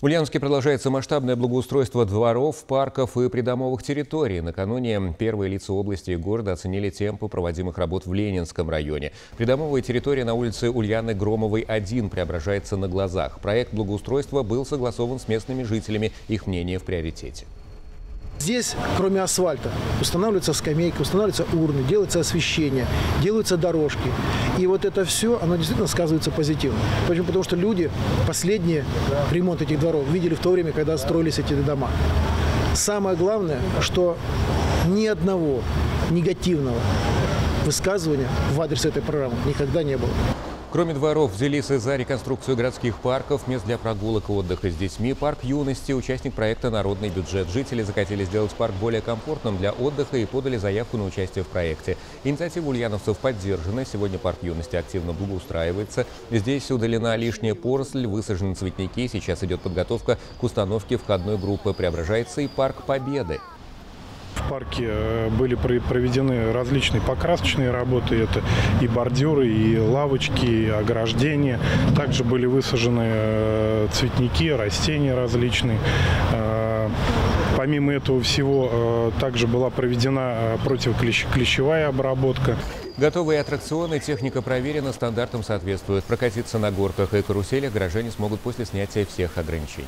В Ульяновске продолжается масштабное благоустройство дворов, парков и придомовых территорий. Накануне первые лица области и города оценили темпы проводимых работ в Ленинском районе. Придомовая территория на улице Ульяны Громовой 1 преображается на глазах. Проект благоустройства был согласован с местными жителями. Их мнение в приоритете. Здесь, кроме асфальта, устанавливаются скамейки, устанавливаются урны, делается освещение, делаются дорожки. И вот это все, оно действительно сказывается позитивно. Почему? Потому что люди последние ремонт этих дворов видели в то время, когда строились эти дома. Самое главное, что ни одного негативного высказывания в адрес этой программы никогда не было. Кроме дворов, взялись за реконструкцию городских парков, мест для прогулок и отдыха с детьми. Парк юности, участник проекта «Народный бюджет». Жители захотели сделать парк более комфортным для отдыха и подали заявку на участие в проекте. Инициатива ульяновцев поддержана. Сегодня парк юности активно благоустраивается. Здесь удалена лишняя поросль, высажены цветники. Сейчас идет подготовка к установке входной группы. Преображается и парк Победы. Парке э, были проведены различные покрасочные работы. Это и бордюры, и лавочки, и ограждения. Также были высажены э, цветники, растения различные. Э, помимо этого всего, также была проведена противоклещевая обработка. Готовые аттракционы, техника проверена, стандартам соответствует. Прокатиться на горках и каруселях горожане смогут после снятия всех ограничений.